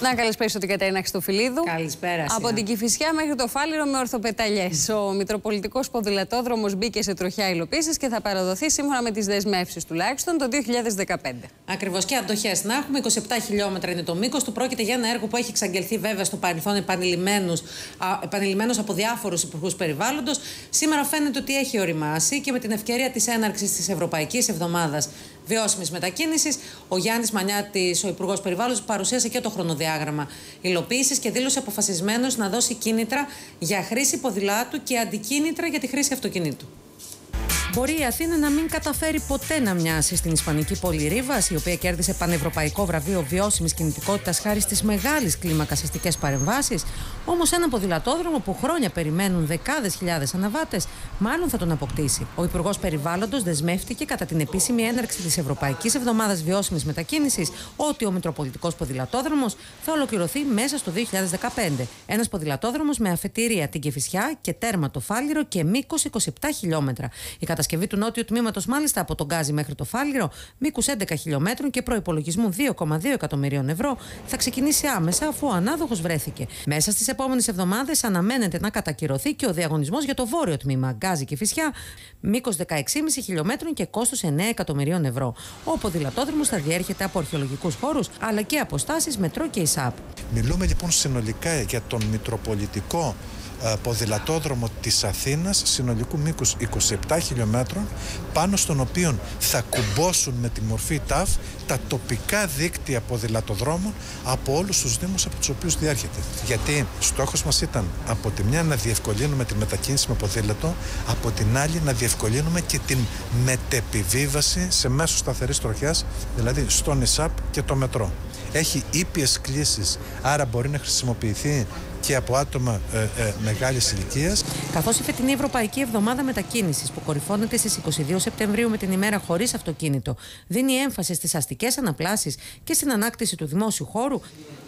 Να καλησπέρα την Καταίνα Χριστοφιλίδου. Καλησπέρα. Από την Κυφυσιά μέχρι το Φάληρο με ορθοπεταλιές. Ο Μητροπολιτικός Ποδηλατόδρομος μπήκε σε τροχιά υλοποίησης και θα παραδοθεί σύμφωνα με τις δεσμεύσεις τουλάχιστον το 2015. Ακριβώς και αντοχές να έχουμε. 27 χιλιόμετρα είναι το μήκος του. Πρόκειται για ένα έργο που έχει εξαγγελθεί βέβαια στο παρελθόν επανειλημμένος από διάφορους υπουργούς περιβάλλοντος. Σήμερα φαίνεται ότι έχει οριμάσει και με την ευκαιρία της έναρξης της Ευρωπαϊκής Εβδομάδας Βιώσιμης Μετακίνησης, ο Γιάννης Μανιάτης, ο Υπουργός Περιβάλλοντος, παρουσίασε και το χρονοδιάγραμμα υλοποίησης και δήλωσε αποφασισμένος να δώσει κίνητρα για χρήση ποδηλάτου και αντικίνητρα για τη χρήση αυτοκινήτου. Μπορεί η Αθήνα να μην καταφέρει ποτέ να μοιάσει στην Ισπανική πόλη Ρίβας, η οποία κέρδισε πανευρωπαϊκό βραβείο βιώσιμης κινητικότητας χάρη στις μεγάλες κλίμακα αστικέ παρεμβάσεις. Όμως ένα ποδηλατόδρομο που χρόνια περιμένουν δεκάδες χιλιάδες αναβάτες, μάλλον θα τον αποκτήσει. Ο Υπουργός Περιβάλλοντος δεσμεύτηκε κατά την επίσημη έναρξη της Ευρωπαϊκής Εβδομάδας Βιώσιμης Μετακίνησης ότι ο Μητροπολιτικό Ποδηλατόδρομος θα ολοκληρωθεί μέσα στο 2015. Ένας ποδηλατόδρομος με αφετηρία την Κεφισιά και τέρμα το Φάληρο και μήκος 27 χιλιόμετρα. Η κατασκευή του νότιου τμήματος, μάλιστα από τον Γκάζι μέχρι το Φάληρο, μήκους 11 χιλιόμετρων και προπολογισμού 2,2 εκατομμυρίων ευρώ, θα ξεκινήσει άμεσα αφού ο ανάδοχος βρέθηκε. Μέσα στις επόμενες εβδομάδες αναμένεται να κατακυρωθεί και ο διαγωνισμός για το βόρειο τμήμα, Γκάζι και Φυσιά, μήκος 16,5 χιλιόμετρων και κόστος 9 εκατομμυρίων ευρώ. Ο ποδηλατόδρομος θα διέρχεται από αρχαιολογικούς χώρους αλλά και αποστάσεις μετρό και ΙΣΑΠ. Μιλούμε λοιπόν συνολικά για τον Μητροπολιτικό ε, ποδηλατόδρομο της Αθήνας συνολικού μήκους 27 χιλιόμετρων πάνω στον οποίο θα κουμπώσουν με τη μορφή ΤΑΦ τα τοπικά δίκτυα ποδηλατοδρόμων από όλους τους δήμους από τους οποίους διέρχεται. Γιατί στόχος μας ήταν από τη μια να διευκολύνουμε τη μετακίνηση με ποδήλατο, από την άλλη να διευκολύνουμε και την μετεπιβίβαση σε μέσο σταθερής τροχιάς, δηλαδή στον ΙΣΑΠ και το μετρό. Έχει ήπιες κλήσεις, άρα μπορεί να χρησιμοποιηθεί και από άτομα ε, ε, μεγάλης ηλικίας. Καθώς η φετινή Ευρωπαϊκή Εβδομάδα Μετακίνησης, που κορυφώνεται στις 22 Σεπτεμβρίου με την ημέρα χωρίς αυτοκίνητο, δίνει έμφαση στις αστικές αναπλάσεις και στην ανάκτηση του δημόσιου χώρου,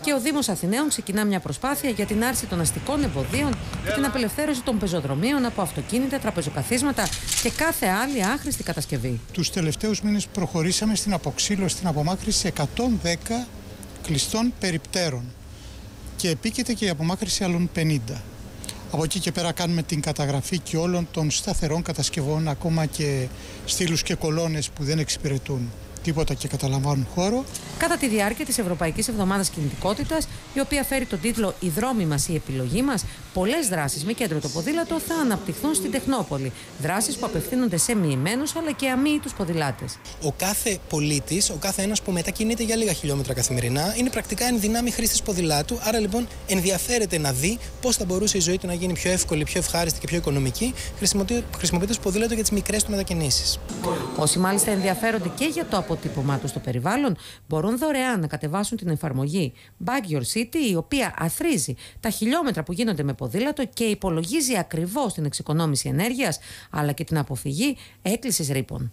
και ο Δήμος Αθηναίων ξεκινά μια προσπάθεια για την άρση των αστικών εμποδίων και την απελευθέρωση των πεζοδρομίων από αυτοκίνητα, τραπεζοκαθίσματα και κάθε άλλη άχρηστη κατασκευή. Τους τελευταίους μήνες προχωρήσαμε στην αποξήλωση, στην απομάκρυση 110 κλειστών περιπτέρων και επίκειται και η απομάκρυση άλλων 50. Από εκεί και πέρα κάνουμε την καταγραφή και όλων των σταθερών κατασκευών, ακόμα και στήλους και κολόνες που δεν εξυπηρετούν τίποτα και καταλαμβάνουν χώρο. Κατά τη διάρκεια της Ευρωπαϊκής Εβδομάδας Κινητικότητας, η οποία φέρει τον τίτλο Η δρόμη μας, η επιλογή μας, πολλές δράσεις με κέντρο το ποδήλατο θα αναπτυχθούν στην Τεχνόπολη. Δράσεις που απευθύνονται σε μοιημένους αλλά και αμύητους ποδηλάτες. Ο κάθε πολίτης, ο κάθε ένας που μετακινείται για λίγα χιλιόμετρα καθημερινά, είναι πρακτικά εν δυνάμει χρήστης ποδηλάτου. Άρα λοιπόν ενδιαφέρεται να δει πώς θα μπορούσε η ζωή του να γίνει πιο εύκολη, πιο ευχάριστη και πιο οικονομική, χρησιμοποιώντας ποδήλατο για τις μικρές του μετακινήσεις. Όσοι μάλιστα ενδιαφέρονται και για το αποτύπωμά τους στο περιβάλλον, μπορούν δωρεάν να κατεβάσουν την εφαρμογή Bag Your City, η οποία αθρίζει τα χιλιόμετρα που γίνονται με ποδήλατο και υπολογίζει ακριβώς την εξοικονόμηση ενέργειας, αλλά και την αποφυγή έκκλησης ρήπων.